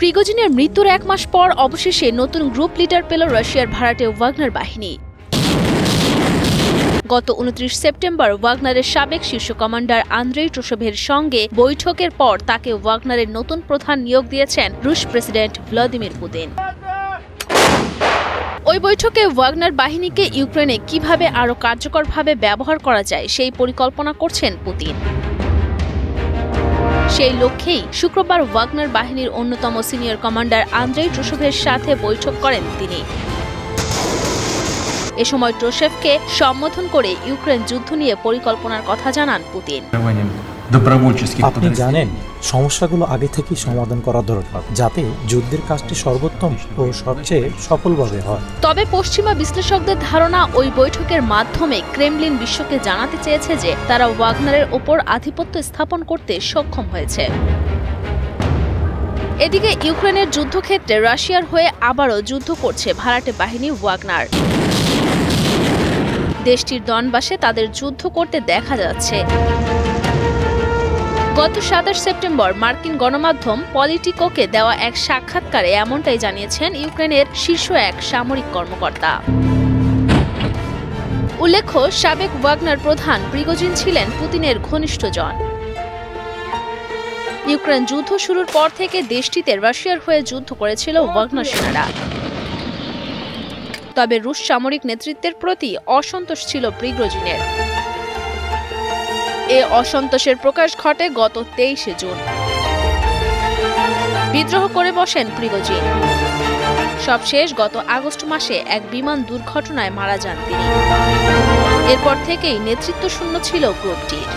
প্রিগোজিনের মৃত্যুর এক মাস পর অবশেষে নতুন গ্রুপ লিডার পেল রাশিয়ার ভাড়াটে ওয়াগনার বাহিনী। গত উনত্রিশ সেপ্টেম্বর ওয়াগনারের সাবেক শীর্ষ কমান্ডার আন্দ্রেই ট্রোসোভের সঙ্গে বৈঠকের পর তাকে ওয়াগনারের নতুন প্রধান নিয়োগ দিয়েছেন রুশ প্রেসিডেন্ট ভ্লাদিমির পুতিন। ওই বৈঠকে ওয়াগনার বাহিনীকে ইউক্রেনে কীভাবে আরও কার্যকরভাবে ব্যবহার করা যায় সেই পরিকল্পনা করছেন পুতিন। সেই লক্ষ্যেই শুক্রবার ওয়াগনার বাহিনীর অন্যতম সিনিয়র কমান্ডার আন্দ্রেই ট্রোসেফের সাথে বৈঠক করেন তিনি। এ সময় ট্রোসেফকে সম্বোধন করে ইউক্রেন যুদ্ধ নিয়ে পরিকল্পনার কথা জানান পুতিন। আপনি জানেন সমস্যাগুলো আগে থেকেই সমাধান করা দরকার যাতে যুদ্ধের কাজটি সর্বোত্তম ও সবচেয়ে সফলভাবে হয়। তবে পশ্চিমা বিশ্লেষকদের ধারণা ওই বৈঠকের মাধ্যমে ক্রেমলিন বিশ্বকে জানাতে চেয়েছে যে তারা ওয়াগনারের ওপর আধিপত্য স্থাপন করতে সক্ষম হয়েছে। এদিকে ইউক্রেনের যুদ্ধক্ষেত্রে রাশিয়ার হয়ে আবারও যুদ্ধ করছে ভাড়াটে বাহিনী ওয়াগনার। দেশটির দনবাসে তাদের যুদ্ধ করতে দেখা যাচ্ছে। গত সাতাশ সেপ্টেম্বর মার্কিন গণমাধ্যম পলিটিকোকে দেওয়া এক সাক্ষাৎকারে এমনটাই জানিয়েছেন ইউক্রেনের শীর্ষ এক সামরিক কর্মকর্তা। উল্লেখ্য, সাবেক ওয়াগনার প্রধান প্রিগোজিন ছিলেন পুতিনের ঘনিষ্ঠজন। ইউক্রেন যুদ্ধ শুরুর পর থেকে দেশটিতে রাশিয়ার হয়ে যুদ্ধ করেছিল ওয়াগনার সেনারা। তবে রুশ সামরিক নেতৃত্বের প্রতি অসন্তোষ ছিল প্রিগোজিনের। এ অসন্তোষের প্রকাশ ঘটে গত তেইশে জুন। বিদ্রোহ করে বসেন প্রিগোজিন। সবশেষ গত আগস্ট মাসে এক বিমান দুর্ঘটনায় মারা যান তিনি। এরপর থেকেই নেতৃত্ব শূন্য ছিল গ্রুপটির।